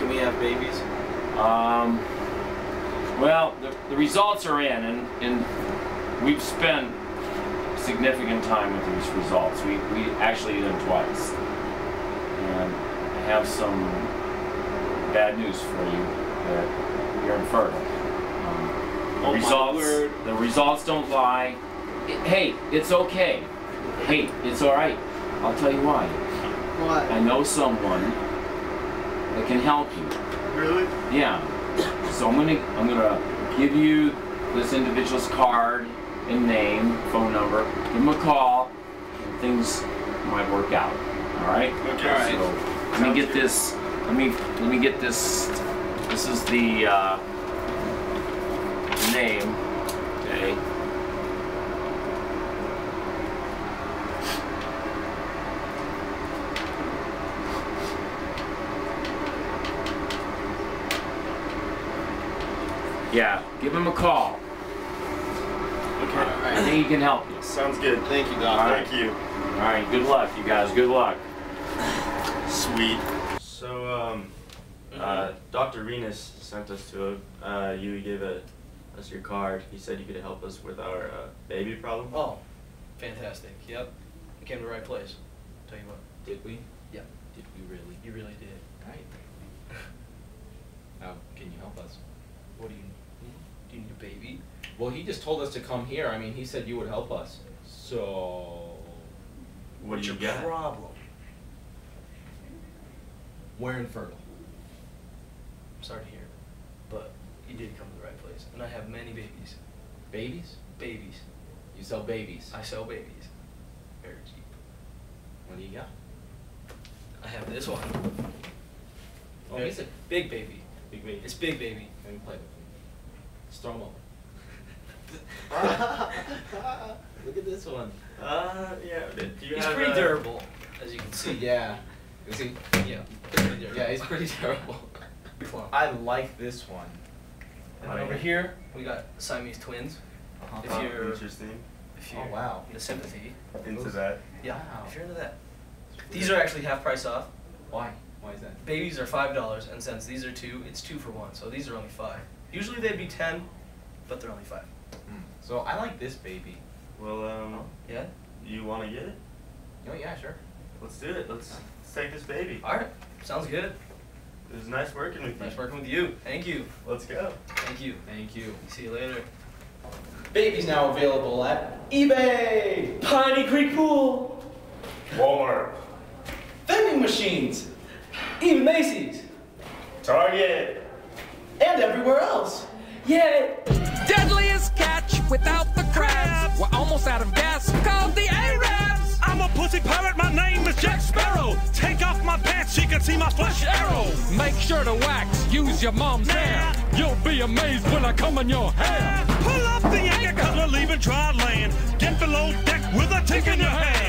Can we have babies? Um, well, the, the results are in, and, and we've spent significant time with these results. We, we actually did them twice. And I have some bad news for you that you're infertile. Um, the Oh, results, the results don't lie. I- hey, it's okay. Hey, it's all right. I'll tell you why. What? I know someone can help you. Really? Yeah. So I'm gonna I'm gonna give you this individual's card and name, phone number. Give him a call, and things might work out. All right. Okay. All right. So let me get this. Let me let me get this. This is the uh, name. Okay. Yeah. Give him a call. Okay. I think he can help you. Sounds good. Thank you, All Doc. right. Thank you. All right. Good luck, you guys. Good luck. Sweet. So, um, uh, Dr. Venus sent us to uh, you. He gave a, us your card. He said you could help us with our uh, baby problem. Oh, fantastic. Yep. You came to the right place. Tell you what. Did we? Yep. Did we really? You really did. Right. How can you help us? What do you need? Do you need a baby? Well, he just told us to come here. I mean, he said you would help us. So. What What's do you your got? problem? We're infertile. I'm sorry to hear, but you did come to the right place. And I have many babies. Babies? Babies. You sell babies. I sell babies. Very cheap. What do you got? I have this one. Oh, Very- he's a big baby. Big baby. It's big baby. Let me play with him. Just throw him over. Look at this one. Uh, yeah. Do you He's have pretty a- durable, as you can see. Yeah. Is he? Yeah. Pretty durable. Yeah, he's pretty terrible. I like this one. And then over here, we got Siamese twins. Uh-huh. If Oh, you're, interesting. if Oh, you're wow. into sympathy, Into that. yeah, Wow. if you're into that. These are actually half price off. Why? Why is that? Babies are five dollars, and since these are two, it's two for one. So these are only five. Usually they'd be ten, but they're only five. Hmm. So I like this baby. Well, um, Yeah. you want to get it? Oh yeah, sure. Let's do it. Let's, let's take this baby. All right. Sounds good. It was nice working with you. Nice working with you. Thank you. Let's go. Thank you. Thank you. See you later. Baby's now available at eBay, Piney Creek Pool, Walmart. vending machines, even Macy's. Target. and everywhere else. Yeah. Deadliest catch without the crabs. We're almost out of gas. Called the Arabs. I'm a pussy pirate, my name is Jack Sparrow. Take off my pants, She can see my flesh arrow. Make sure to wax. Use your mom's hair. You'll be amazed when I come in your hair. Pull up the anchor, cause we're leaving dry land. Get below deck with a tick in your hand.